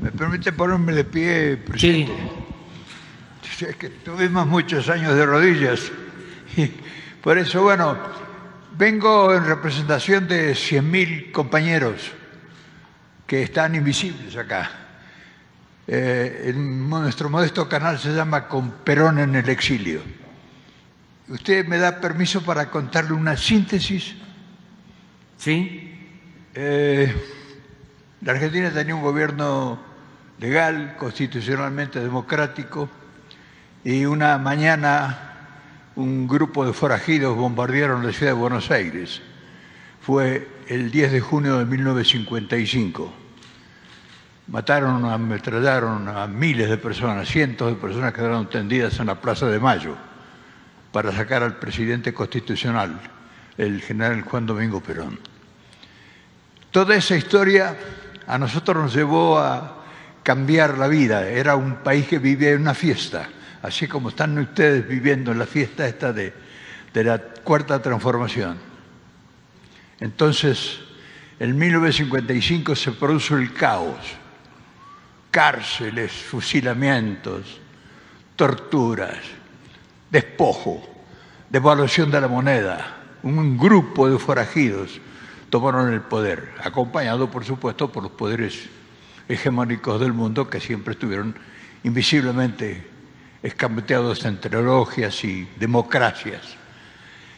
¿Me permite ponerme de pie, presidente? Sí. Es que tuvimos muchos años de rodillas. Y por eso, bueno, vengo en representación de 100.000 compañeros que están invisibles acá. Eh, nuestro modesto canal se llama Con Perón en el exilio. ¿Usted me da permiso para contarle una síntesis? Sí. Eh, la Argentina tenía un gobierno legal, constitucionalmente democrático, y una mañana un grupo de forajidos bombardearon la ciudad de Buenos Aires. Fue el 10 de junio de 1955. Mataron, ametrallaron a miles de personas, cientos de personas quedaron tendidas en la Plaza de Mayo para sacar al presidente constitucional, el general Juan Domingo Perón. Toda esa historia a nosotros nos llevó a cambiar la vida. Era un país que vivía en una fiesta, así como están ustedes viviendo en la fiesta esta de, la cuarta transformación. Entonces, en 1955 se produjo el caos, cárceles, fusilamientos, torturas, despojo, devaluación de la moneda, un grupo de forajidos tomaron el poder, acompañado por supuesto por los poderes hegemónicos del mundo que siempre estuvieron invisiblemente escamoteados entre logias y democracias.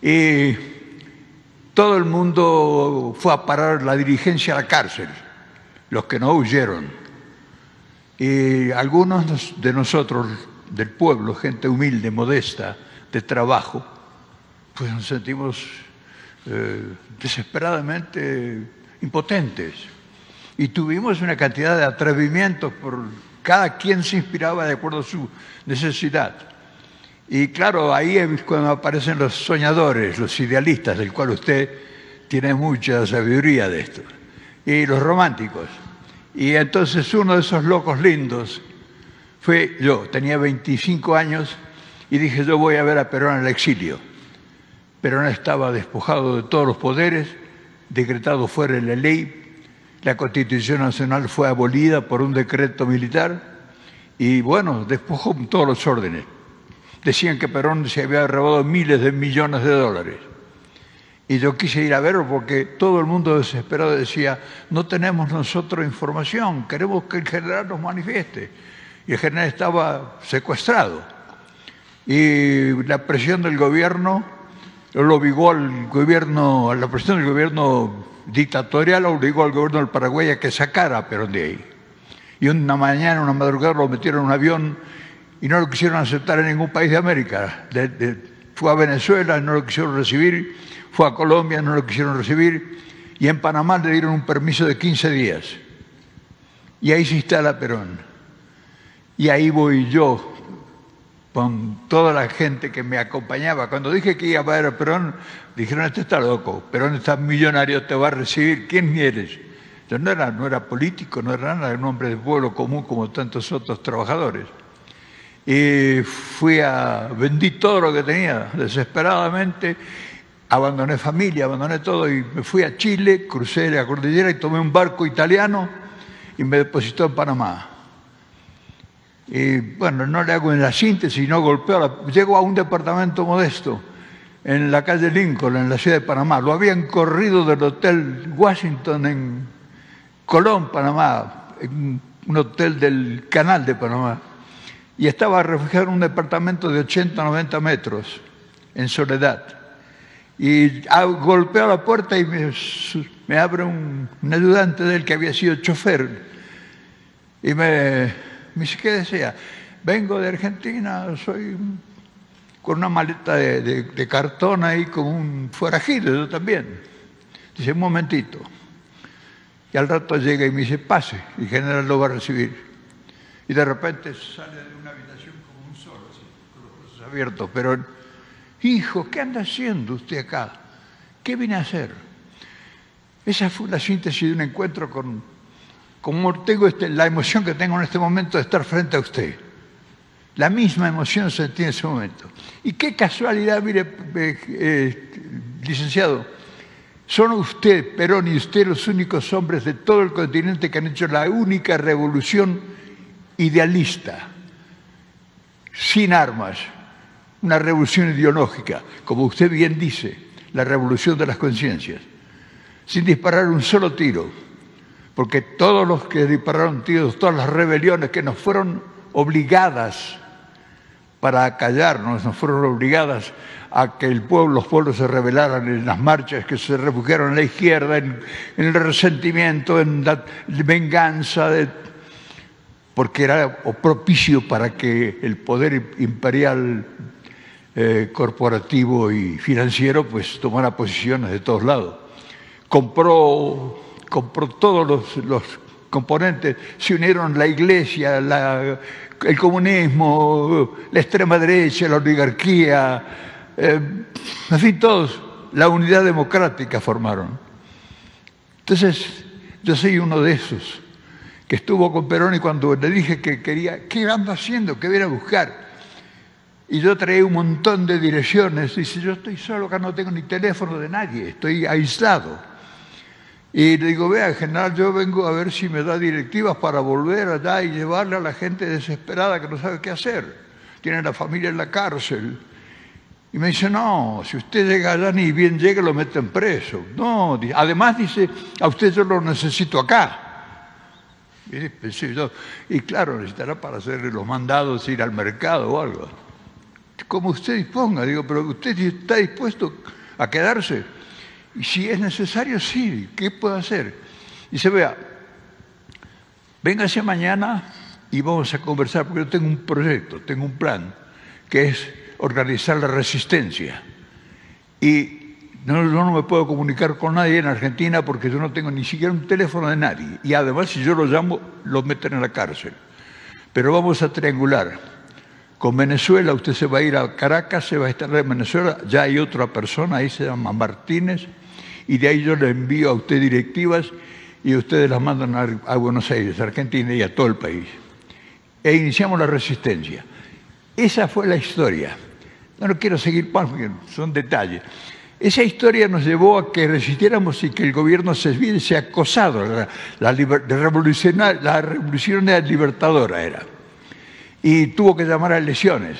Y todo el mundo fue a parar la dirigencia a la cárcel, los que no huyeron. Y algunos de nosotros, del pueblo, gente humilde, modesta, de trabajo, pues nos sentimos eh, desesperadamente impotentes y tuvimos una cantidad de atrevimientos por cada quien se inspiraba de acuerdo a su necesidad. Y claro, ahí es cuando aparecen los soñadores, los idealistas, del cual usted tiene mucha sabiduría de esto, y los románticos. Y entonces uno de esos locos lindos fue yo, tenía 25 años y dije yo voy a ver a Perón en el exilio. Perón estaba despojado de todos los poderes, decretado fuera de la ley, la Constitución Nacional fue abolida por un decreto militar y bueno, despojó todos los órdenes. Decían que Perón se había robado miles de millones de dólares. Y yo quise ir a verlo porque todo el mundo desesperado decía, no tenemos nosotros información, queremos que el general nos manifieste. Y el general estaba secuestrado. Y la presión del gobierno lo obligó al gobierno, a la presión del gobierno dictatorial obligó al gobierno del Paraguay a que sacara a Perón de ahí. Y una mañana, una madrugada, lo metieron en un avión y no lo quisieron aceptar en ningún país de América. fue a Venezuela, no lo quisieron recibir, fue a Colombia, no lo quisieron recibir, y en Panamá le dieron un permiso de 15 días. Y ahí se instala Perón. Y ahí voy yo, con toda la gente que me acompañaba. Cuando dije que iba a ver a Perón, dijeron, este está loco, Perón está millonario, te va a recibir, ¿quién eres? Yo no era, no era político, no era nada, era un hombre de pueblo común como tantos otros trabajadores. Y fui a, vendí todo lo que tenía desesperadamente, abandoné familia, abandoné todo y me fui a Chile, crucé la cordillera y tomé un barco italiano y me depositó en Panamá. Y bueno, no le hago en la síntesis, no golpeo. Llego a un departamento modesto en la calle Lincoln, en la ciudad de Panamá. Lo habían corrido del Hotel Washington en Colón, Panamá, en un hotel del Canal de Panamá. Y estaba refugiado en un departamento de 80, 90 metros, en soledad. Y golpeo la puerta y me, abre un ayudante de él que había sido chofer. Y me dice, ¿qué desea? Vengo de Argentina, soy con una maleta de, cartón ahí como un forajido, yo también. Dice, un momentito. Y al rato llega y me dice, pase, y general lo va a recibir. Y de repente sale de una habitación como un sol, así, con los brazos abiertos. Pero, hijo, ¿qué anda haciendo usted acá? ¿Qué viene a hacer? Esa fue la síntesis de un encuentro con como tengo este, la emoción que tengo en este momento de estar frente a usted. La misma emoción sentí en ese momento. Y qué casualidad, mire, eh, licenciado, Son usted, Perón y usted los únicos hombres de todo el continente que han hecho la única revolución idealista, sin armas, una revolución ideológica, como usted bien dice, la revolución de las conciencias, sin disparar un solo tiro, porque todos los que dispararon tiros, todas las rebeliones que nos fueron obligadas para callarnos, nos fueron obligadas a que el pueblo, los pueblos se rebelaran en las marchas, que se refugiaron en la izquierda, en, el resentimiento, en la venganza, porque era propicio para que el poder imperial eh, corporativo y financiero pues tomara posiciones de todos lados. Compró, compró todos los, los componentes, se unieron la iglesia, el comunismo, la extrema derecha, la oligarquía, eh, fin, todos, la unidad democrática formaron. Entonces, yo soy uno de esos que estuvo con Perón y cuando le dije que quería, ¿qué anda haciendo? ¿Qué viene a buscar? Y yo traía un montón de direcciones. Dice, yo estoy solo, acá no tengo ni teléfono de nadie, estoy aislado. Y le digo, vea, general, yo vengo a ver si me da directivas para volver allá y llevarle a la gente desesperada que no sabe qué hacer. Tiene la familia en la cárcel. Y me dice, no, si usted llega allá ni bien llega, lo meten preso. No, además dice, a usted yo lo necesito acá. Y, claro, necesitará para hacerle los mandados, ir al mercado o algo. Como usted disponga, digo, pero usted está dispuesto a quedarse. Y si es necesario, sí, ¿qué puedo hacer? Y se vea, véngase mañana y vamos a conversar, porque yo tengo un proyecto, tengo un plan, que es organizar la resistencia. Y no, yo no me puedo comunicar con nadie en Argentina porque yo no tengo ni siquiera un teléfono de nadie. Y además, si yo lo llamo, lo meten en la cárcel. Pero vamos a triangular. Con Venezuela, usted se va a ir a Caracas, se va a estar en Venezuela, ya hay otra persona, ahí se llama Martínez, y de ahí yo le envío a usted directivas y ustedes las mandan a, a Buenos Aires, Argentina y a todo el país. E iniciamos la resistencia. Esa fue la historia. No, quiero seguir son detalles. Esa historia nos llevó a que resistiéramos y que el gobierno se viese acosado. La, la, revolución, la revolución libertadora era. Y tuvo que llamar a elecciones.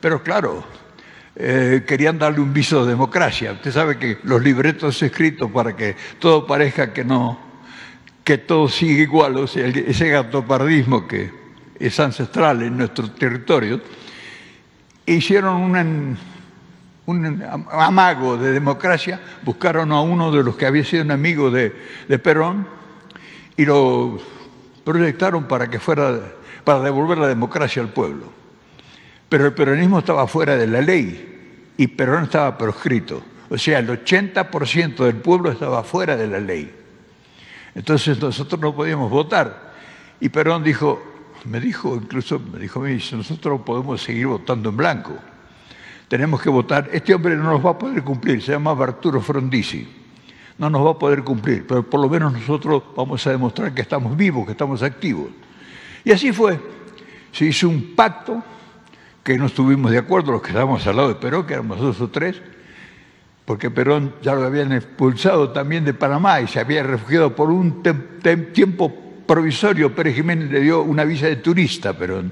Pero claro, eh, querían darle un viso de democracia. Usted sabe que los libretos escritos para que todo parezca que no, que todo sigue igual, o sea, ese gatopardismo que es ancestral en nuestro territorio, hicieron un, amago de democracia, buscaron a uno de los que había sido un amigo de, de Perón y lo proyectaron para que fuera, para devolver la democracia al pueblo. Pero el peronismo estaba fuera de la ley y Perón estaba proscrito. O sea, el 80% del pueblo estaba fuera de la ley. Entonces nosotros no podíamos votar. Y Perón dijo, me dijo, incluso me dijo, nosotros podemos seguir votando en blanco. Tenemos que votar. Este hombre no nos va a poder cumplir, se llama Arturo Frondizi. No nos va a poder cumplir, pero por lo menos nosotros vamos a demostrar que estamos vivos, que estamos activos. Y así fue. Se hizo un pacto que no estuvimos de acuerdo, los que estábamos al lado de Perón, que éramos dos o tres, porque Perón ya lo habían expulsado también de Panamá y se había refugiado por un tiempo provisorio, Pérez Jiménez le dio una visa de turista, pero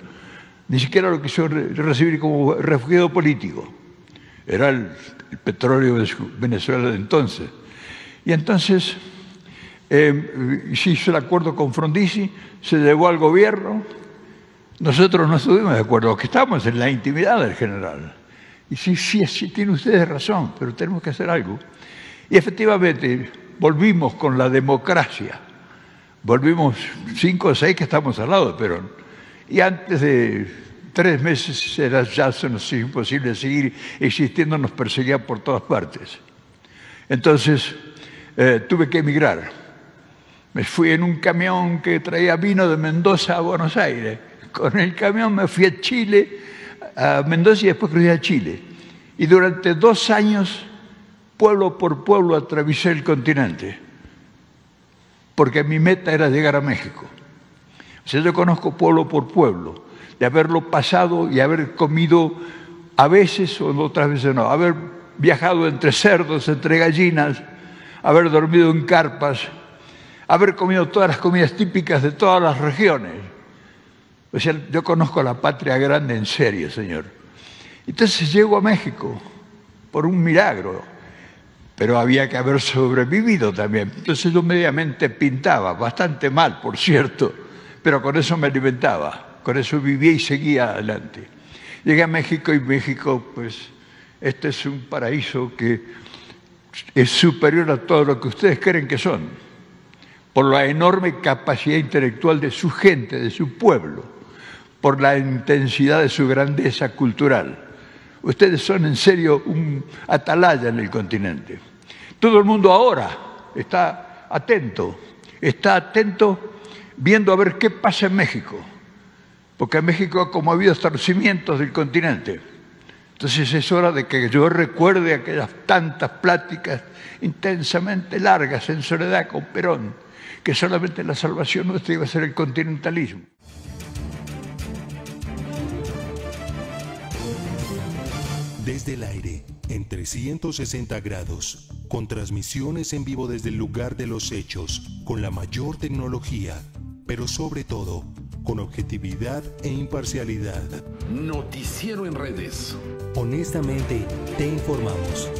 ni siquiera lo quiso recibir como refugiado político. Era el, petróleo de Venezuela de entonces. Y entonces eh, se hizo el acuerdo con Frondizi, se llevó al gobierno. Nosotros no estuvimos de acuerdo, que estábamos en la intimidad del general. Y sí, sí, sí, tiene ustedes razón, pero tenemos que hacer algo. Y efectivamente volvimos con la democracia Volvimos cinco o seis que estamos al lado de Perón. Y antes de tres meses era ya se nos hizo imposible seguir existiendo, nos perseguía por todas partes. Entonces eh, tuve que emigrar. Me fui en un camión que traía vino de Mendoza a Buenos Aires. Con el camión me fui a Chile, a Mendoza y después crucé a Chile. Y durante dos años, pueblo por pueblo, atravesé el continente porque mi meta era llegar a México. O sea, yo conozco pueblo por pueblo, de haberlo pasado y haber comido a veces o otras veces no, haber viajado entre cerdos, entre gallinas, haber dormido en carpas, haber comido todas las comidas típicas de todas las regiones. O sea, yo conozco la patria grande en serio, señor. Entonces llego a México por un milagro, pero había que haber sobrevivido también. Entonces yo mediamente pintaba, bastante mal, por cierto, pero con eso me alimentaba, con eso vivía y seguía adelante. Llegué a México y México, pues, este es un paraíso que es superior a todo lo que ustedes creen que son, por la enorme capacidad intelectual de su gente, de su pueblo, por la intensidad de su grandeza cultural. Ustedes son en serio un atalaya en el continente. Todo el mundo ahora está atento, está atento viendo a ver qué pasa en México, porque en México ha habido establecimientos del continente. Entonces es hora de que yo recuerde aquellas tantas pláticas intensamente largas en soledad con Perón, que solamente la salvación nuestra iba a ser el continentalismo. Desde el aire, en 360 grados, con transmisiones en vivo desde el lugar de los hechos, con la mayor tecnología, pero sobre todo, con objetividad e imparcialidad. Noticiero en redes. Honestamente, te informamos.